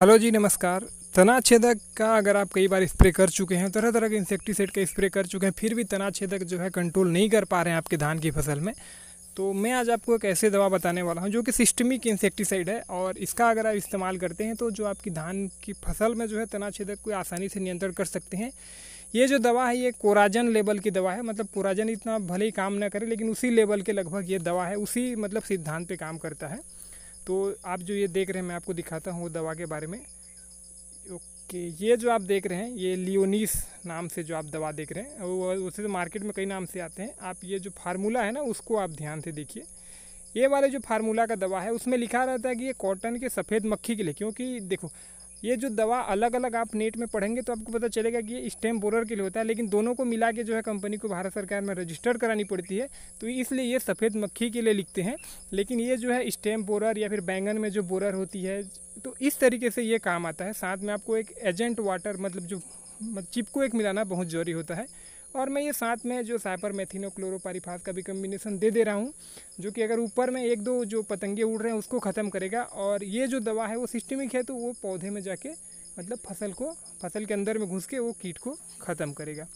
Hello जी, नमस्कार। तना छेदक का अगर आप कई बार स्प्रे कर चुके हैं तरह तरह के इंसेक्टिसाइड का स्प्रे कर चुके हैं, फिर भी तना छेदक जो है कंट्रोल नहीं कर पा रहे हैं आपके धान की फ़सल में। तो मैं आज आपको एक ऐसे दवा बताने वाला हूँ जो कि सिस्टमिक इंसेक्टिसाइड है और इसका अगर आप इस्तेमाल करते हैं तो जो आपकी धान की फ़सल में जो है तना छेदक को आसानी से नियंत्रण कर सकते हैं। ये जो दवा है, ये कोराजन लेवल की दवा है मतलब कोराजन इतना भले ही काम ना करे, लेकिन उसी लेवल के लगभग ये दवा है, उसी मतलब सिद्धांत पर काम करता है। तो आप जो ये देख रहे हैं, मैं आपको दिखाता हूँ दवा के बारे में। ओके, ये जो आप देख रहे हैं, ये लियोनीस नाम से जो आप दवा देख रहे हैं, वो उसे तो मार्केट में कई नाम से आते हैं। आप ये जो फार्मूला है ना, उसको आप ध्यान से देखिए। ये वाले जो फार्मूला का दवा है, उसमें लिखा रहता है कि ये कॉटन के सफ़ेद मक्खी के लिए, क्योंकि देखो ये जो दवा अलग अलग आप नेट में पढ़ेंगे तो आपको पता चलेगा कि ये स्टेम बोरर के लिए होता है, लेकिन दोनों को मिला के जो है कंपनी को भारत सरकार में रजिस्टर करानी पड़ती है तो इसलिए ये सफ़ेद मक्खी के लिए लिखते हैं। लेकिन ये जो है स्टेम बोरर या फिर बैंगन में जो बोरर होती है तो इस तरीके से ये काम आता है। साथ में आपको एक एजेंट वाटर मतलब जो चिपको एक मिलाना बहुत ज़रूरी होता है। और मैं ये साथ में जो साइपर मैथिनो क्लोरोपारीफास का भी कम्बिनेशन दे दे रहा हूँ, जो कि अगर ऊपर में एक दो जो पतंगे उड़ रहे हैं, उसको ख़त्म करेगा और ये जो दवा है वो सिस्टमिक है तो वो पौधे में जाके मतलब फ़सल को, फ़सल के अंदर में घुस के वो कीट को ख़त्म करेगा।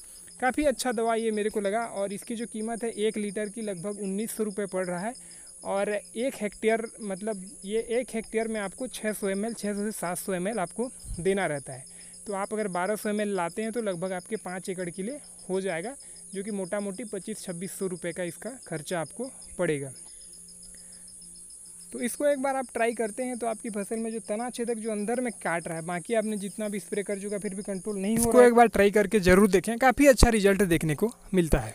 काफ़ी अच्छा दवा ये मेरे को लगा और इसकी जो कीमत है, एक लीटर की लगभग उन्नीस सौ रुपये पड़ रहा है और एक हेक्टेयर मतलब ये एक हेक्टेयर में आपको छः सौ एम एल छः सौ से सात सौ एम एल आपको देना रहता है। तो आप अगर बारह सौ एम लाते हैं तो लगभग आपके पाँच एकड़ के लिए हो जाएगा जो कि मोटा मोटी पच्चीस छब्बीस सौ रुपये का इसका खर्चा आपको पड़ेगा। तो इसको एक बार आप ट्राई करते हैं तो आपकी फ़सल में जो तना छेदक जो अंदर में काट रहा है बाकी आपने जितना भी स्प्रे कर चुका फिर भी कंट्रोल नहीं हो रहा है। एक बार ट्राई करके ज़रूर देखें काफ़ी अच्छा रिज़ल्ट देखने को मिलता है।